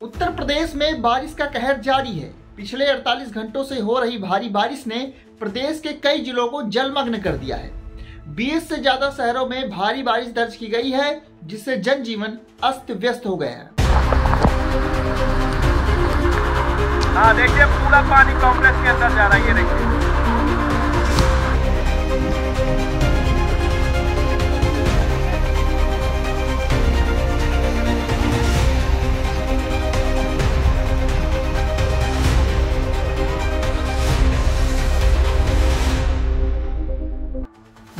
उत्तर प्रदेश में बारिश का कहर जारी है। पिछले 48 घंटों से हो रही भारी बारिश ने प्रदेश के कई जिलों को जलमग्न कर दिया है। 20 से ज़्यादा शहरों में भारी बारिश दर्ज की गई है, जिससे जनजीवन अस्त व्यस्त हो गया है। हाँ देखिए, पूरा पानी कॉम्प्लेक्स के अंदर जा रहा है, ये देखिए।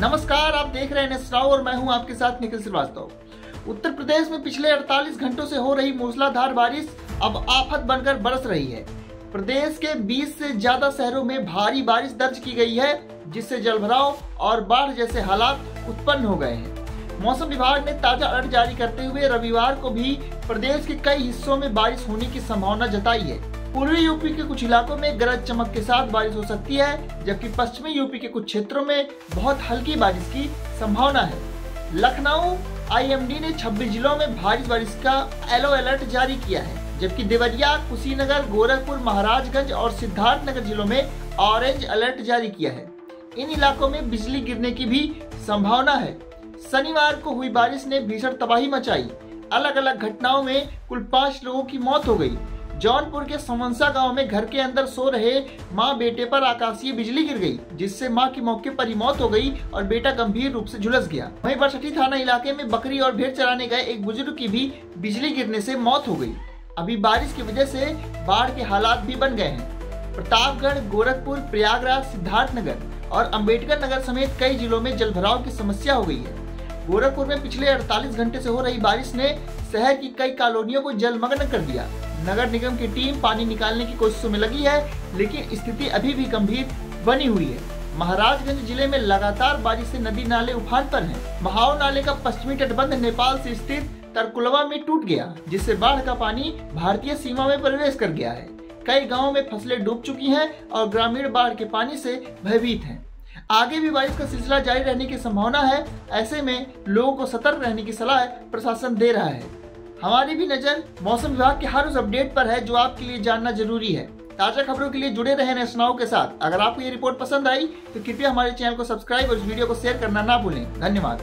नमस्कार, आप देख रहे हैं नेस्टाव और मैं हूँ आपके साथ निखिल श्रीवास्तव। उत्तर प्रदेश में पिछले 48 घंटों से हो रही मूसलाधार बारिश अब आफत बनकर बरस रही है। प्रदेश के 20 से ज़्यादा शहरों में भारी बारिश दर्ज की गई है, जिससे जलभराव और बाढ़ जैसे हालात उत्पन्न हो गए हैं। मौसम विभाग ने ताज़ा अलर्ट जारी करते हुए रविवार को भी प्रदेश के कई हिस्सों में बारिश होने की संभावना जताई है। पूर्वी यूपी के कुछ इलाकों में गरज चमक के साथ बारिश हो सकती है, जबकि पश्चिमी यूपी के कुछ क्षेत्रों में बहुत हल्की बारिश की संभावना है। लखनऊ, आईएमडी ने 26 जिलों में भारी बारिश का येलो अलर्ट जारी किया है, जबकि देवरिया, कुशीनगर, गोरखपुर, महाराजगंज और सिद्धार्थनगर जिलों में ऑरेंज अलर्ट जारी किया है। इन इलाकों में बिजली गिरने की भी संभावना है। शनिवार को हुई बारिश ने भीषण तबाही मचाई। अलग अलग घटनाओं में कुल पाँच लोगों की मौत हो गई। जौनपुर के समंसा गाँव में घर के अंदर सो रहे माँ बेटे पर आकाशीय बिजली गिर गई, जिससे माँ की मौके पर ही मौत हो गई और बेटा गंभीर रूप से झुलस गया। वहीं बरसठी थाना इलाके में बकरी और भेड़ चराने गए एक बुज़ुर्ग की भी बिजली गिरने से मौत हो गई। अभी बारिश की वजह से बाढ़ के हालात भी बन गए हैं। प्रतापगढ़, गोरखपुर, प्रयागराज, सिद्धार्थनगर और अंबेडकर नगर समेत कई जिलों में जलभराव की समस्या हो गई है। गोरखपुर में पिछले 48 घंटे से हो रही बारिश ने शहर की कई कॉलोनियों को जलमग्न कर दिया। नगर निगम की टीम पानी निकालने की कोशिशों में लगी है, लेकिन स्थिति अभी भी गंभीर बनी हुई है। महाराजगंज ज़िले में लगातार बारिश से नदी नाले उफान पर हैं। महाव नाले का पश्चिमी तटबंध नेपाल से स्थित तरकुलवा में टूट गया, जिससे बाढ़ का पानी भारतीय सीमा में प्रवेश कर गया है। कई गाँव में फ़सलें डूब चुकी है और ग्रामीण बाढ़ के पानी से भयभीत है। आगे भी बारिश का सिलसिला जारी रहने की संभावना है, ऐसे में लोगों को सतर्क रहने की सलाह प्रशासन दे रहा है। हमारी भी नज़र मौसम विभाग के हर उस अपडेट पर है जो आपके लिए जानना ज़रूरी है। ताज़ा खबरों के लिए जुड़े रहे नेशनाओं के साथ। अगर आपको ये रिपोर्ट पसंद आई तो कृपया हमारे चैनल को सब्सक्राइब और इस वीडियो को शेयर करना ना भूलें। धन्यवाद।